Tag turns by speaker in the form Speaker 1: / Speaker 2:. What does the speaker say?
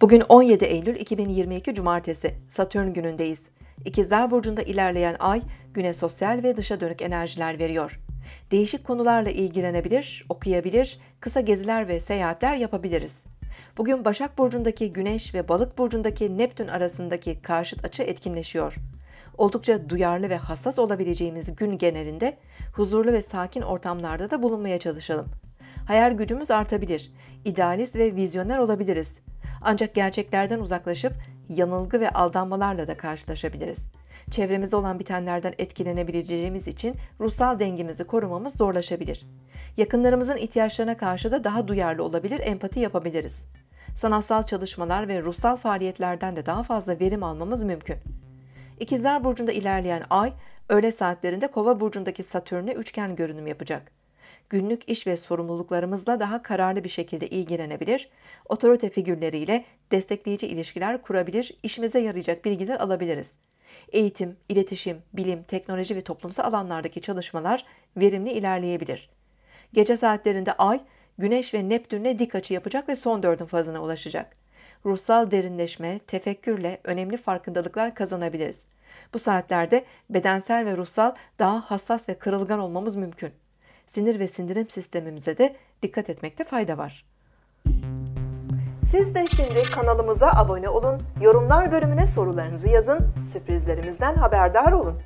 Speaker 1: Bugün 17 Eylül 2022 Cumartesi, Satürn günündeyiz. İkizler Burcu'nda ilerleyen ay, güne sosyal ve dışa dönük enerjiler veriyor. Değişik konularla ilgilenebilir, okuyabilir, kısa geziler ve seyahatler yapabiliriz. Bugün Başak Burcu'ndaki Güneş ve Balık Burcu'ndaki Neptün arasındaki karşıt açı etkinleşiyor. Oldukça duyarlı ve hassas olabileceğimiz gün genelinde huzurlu ve sakin ortamlarda da bulunmaya çalışalım. Hayal gücümüz artabilir, idealist ve vizyoner olabiliriz. Ancak gerçeklerden uzaklaşıp yanılgı ve aldanmalarla da karşılaşabiliriz. Çevremizde olan bitenlerden etkilenebileceğimiz için ruhsal dengemizi korumamız zorlaşabilir. Yakınlarımızın ihtiyaçlarına karşı da daha duyarlı olabilir, empati yapabiliriz. Sanatsal çalışmalar ve ruhsal faaliyetlerden de daha fazla verim almamız mümkün. İkizler Burcu'nda ilerleyen ay, öğle saatlerinde Kova Burcu'ndaki Satürn'e üçgen görünüm yapacak günlük iş ve sorumluluklarımızla daha kararlı bir şekilde ilgilenebilir, otorite figürleriyle destekleyici ilişkiler kurabilir, işimize yarayacak bilgiler alabiliriz. Eğitim, iletişim, bilim, teknoloji ve toplumsal alanlardaki çalışmalar verimli ilerleyebilir. Gece saatlerinde Ay, Güneş ve Neptün'le dik açı yapacak ve son dördün fazına ulaşacak. Ruhsal derinleşme, tefekkürle önemli farkındalıklar kazanabiliriz. Bu saatlerde bedensel ve ruhsal daha hassas ve kırılgan olmamız mümkün sinir ve sindirim sistemimize de dikkat etmekte fayda var. Siz de şimdi kanalımıza abone olun, yorumlar bölümüne sorularınızı yazın, sürprizlerimizden haberdar olun.